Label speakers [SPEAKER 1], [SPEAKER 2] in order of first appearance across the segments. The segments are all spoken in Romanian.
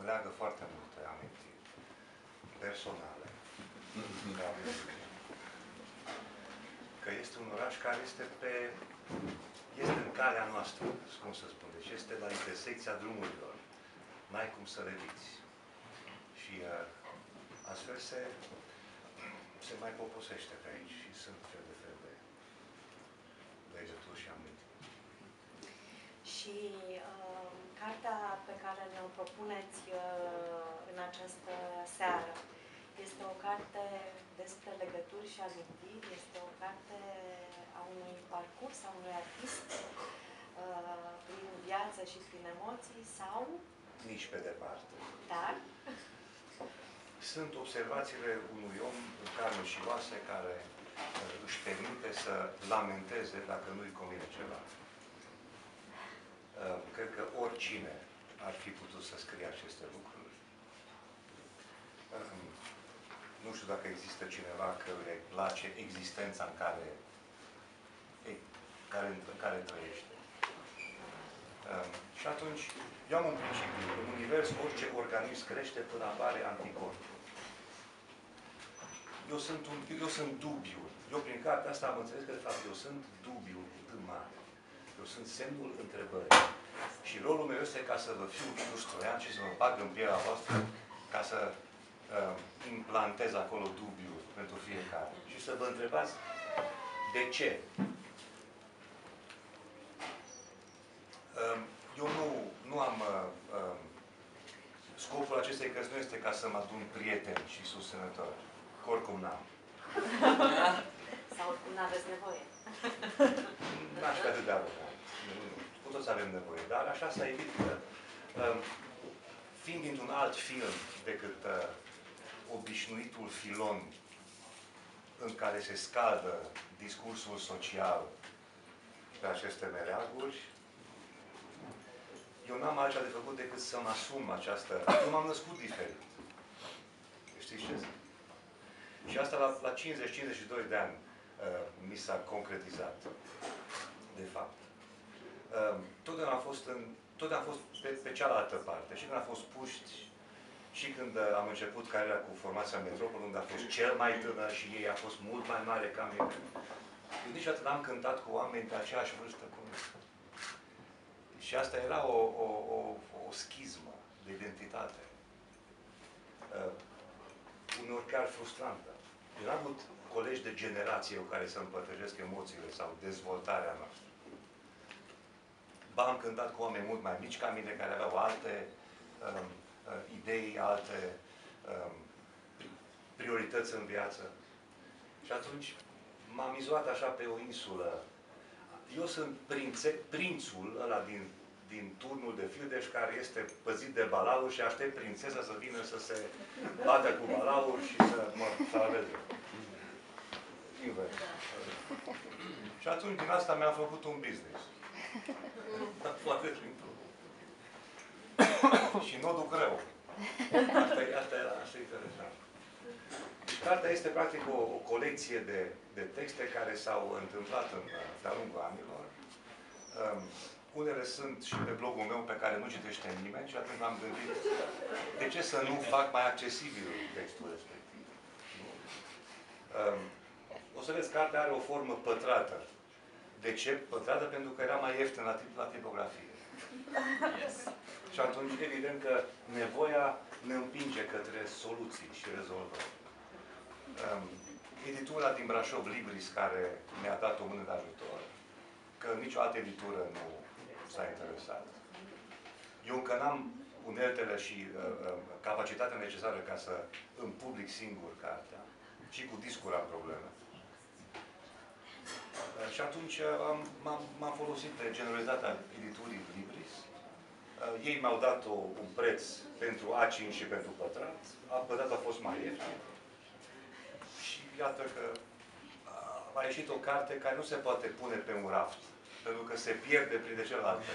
[SPEAKER 1] mă leagă foarte multe amintiri personale. Că este un oraș care este pe este în calea noastră, cum să spun. Deci este la intersecția drumurilor. N-ai cum să reviți. Și uh, astfel se, se mai poposește pe aici și sunt fel de fel de legături și amintiri.
[SPEAKER 2] Și uh, cartea pe care ne-o propuneți uh, în această seară este o carte despre legături și amintiri, este o carte a unui parcurs, a unui artist, uh, prin viață și prin emoții, sau?
[SPEAKER 1] Nici pe departe.
[SPEAKER 2] Dar?
[SPEAKER 1] Sunt observațiile unui om în carne și oase care uh, își permite să lamenteze dacă nu-i convine ceva. Uh, cred că oricine ar fi putut să scrie aceste lucruri. Um, nu știu dacă există cineva căruia îi place existența în care, care, în care trăiește. Um, și atunci, eu am un principiu. În univers, orice organism crește până apare anticorp. Eu sunt, un, eu sunt dubiu. Eu prin cartea asta am înțeles că, de fapt, eu sunt dubiu cu mare. Eu sunt semnul întrebării. Și rolul meu este ca să vă fiu Vitus Troian și să mă bag în pielea voastră ca să uh, implantez acolo dubiu pentru fiecare. Și să vă întrebați de ce. Uh, eu nu, nu am... Uh, uh, scopul acestei cărți nu este ca să mă adun prieteni și susținători. Că oricum n-am.
[SPEAKER 2] Sau oricum n-aveți nevoie.
[SPEAKER 1] N-aș fi atât de avocat. Cu toți avem nevoie. Dar așa s-a evit că, uh, fiind dintr-un alt film decât uh, obișnuitul filon în care se scaldă discursul social pe aceste meleaguri, eu n-am altceva de făcut decât să-mi asum această... Eu m-am născut diferit. Știți ce zic? Și asta la, la 50-52 de ani uh, mi s-a concretizat, de fapt. Uh, totdeauna am fost, în, totdeauna am fost pe, pe cealaltă parte. Și când am fost puști, și când uh, am început cariera cu formația Metropol, unde a fost cel mai tânăr și ei a fost mult mai mare ca mine. Eu niciodată n-am cântat cu oameni de aceeași vârstă cu mine. Și asta era o, o, o, o schizmă de identitate. Uh, uneori chiar frustrantă. Eu n-am avut colegi de generație cu care să împărtășesc emoțiile sau dezvoltarea noastră. Ba am cântat cu oameni mult mai mici ca mine, care aveau alte um, uh, idei, alte um, priorități în viață. Și atunci m-am izolat așa pe o insulă. Eu sunt prințe, prințul ăla din, din turnul de fildeș care este păzit de balaur și aștept prințesa să vină să se bată cu balaur și să mă salveze. Invers. Și atunci din asta mi-am făcut un business. Foarte simplu. și nu duc rău. Asta e, asta e, asta e interesant. Deci cartea este practic o, o colecție de, de texte care s-au întâmplat în, de-a lungul anilor. Um, unele sunt și pe blogul meu pe care nu citește nimeni și atunci m-am gândit de ce să nu fac mai accesibil textul respectiv. Um, o să vezi, cartea are o formă pătrată. De ce pătrată? Pentru că era mai ieftin la, tip, la tipografie. Yes. Și atunci, evident că nevoia ne împinge către soluții și rezolvări. Um, editura din Brașov, Libris, care mi-a dat o mână de ajutor, că nicio altă editură nu s-a interesat. Eu încă n-am uneltele și uh, uh, capacitatea necesară ca să îmi public singur cartea. Și cu discuri am probleme. Uh, și atunci uh, m-am folosit de generozitatea editurii Libris. Uh, ei mi-au dat o, un preț pentru A5 și pentru pătrat. A pătrat a fost mai ieftin. Și iată că a ieșit o carte care nu se poate pune pe un raft. Pentru că se pierde printre celelalte.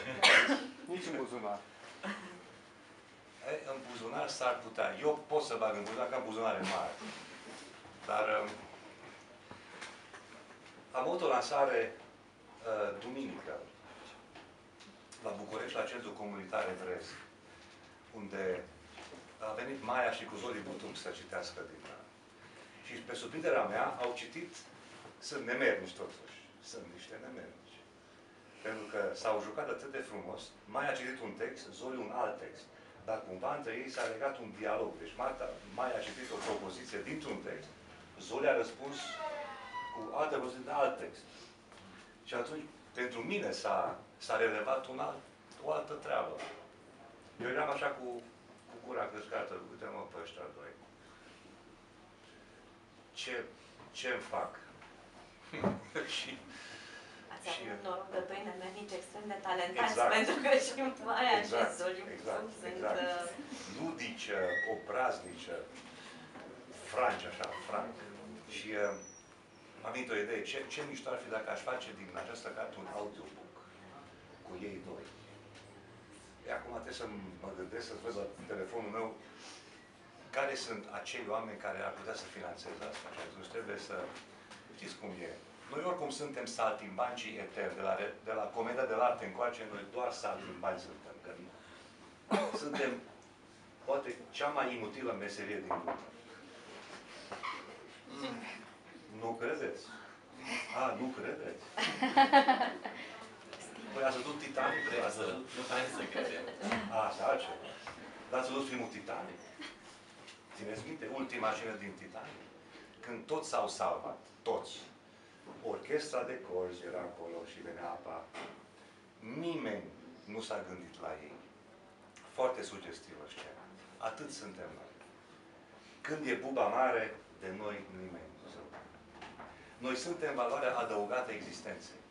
[SPEAKER 3] Nici în buzunar.
[SPEAKER 1] E, în buzunar s-ar putea. Eu pot să bag în buzunar, că am buzunare mari. Dar um, am avut o lansare uh, duminică la București, la Centrul Comunitar Evresc, unde a venit Maia și cu Zoli Butum să citească din... Și pe surprinderea mea au citit, sunt nemernici totuși, sunt niște nemernici. Pentru că s-au jucat atât de frumos, Maia a citit un text, Zoli un alt text. Dar cumva între ei s-a legat un dialog. Deci Marta, Maia a citit o propoziție dintr-un text, Zoli a răspuns cu altă propoziție din alt text. Și atunci, pentru mine s-a, s-a relevat un alt, o altă treabă. Eu eram așa cu, cu gura căscată, uite mă pe ăștia doi. Ce, ce îmi fac? și
[SPEAKER 2] Ați
[SPEAKER 1] Și-
[SPEAKER 2] avut noroc de doi nemernici extrem de talentați,
[SPEAKER 1] Exact.
[SPEAKER 2] pentru că și Maia
[SPEAKER 1] Exact,
[SPEAKER 2] și Zoliu
[SPEAKER 1] exact,
[SPEAKER 2] sunt
[SPEAKER 1] exact.
[SPEAKER 2] uh,
[SPEAKER 1] ludice, obraznice, franci, așa, franc. Și uh, m-a venit o idee, ce, ce mișto ar fi dacă aș face din această carte un audiobook cu ei doi. E, acum trebuie să mă gândesc, să văd la telefonul meu care sunt acei oameni care ar putea să financeze asta. Și atunci trebuie să... Știți cum e? Noi oricum suntem saltimbancii eterni. De la, re- de la comedia de la arte încoace, noi doar saltimbanci suntem. Că suntem poate cea mai inutilă meserie din lume. Nu credeți? A, nu credeți? Păi ați văzut Titanic?
[SPEAKER 4] Vrem
[SPEAKER 1] Ați
[SPEAKER 4] să,
[SPEAKER 1] văzut?
[SPEAKER 4] nu vrem să credem.
[SPEAKER 1] A, asta altceva. Dar ați văzut filmul Titanic? Țineți minte? Ultima scenă din Titanic? Când toți s-au salvat. Toți. Orchestra de corzi era acolo și venea apa. Nimeni nu s-a gândit la ei. Foarte sugestivă scena. Atât suntem noi. Când e buba mare, de noi nimeni nu se ocupă. Noi suntem valoarea adăugată existenței.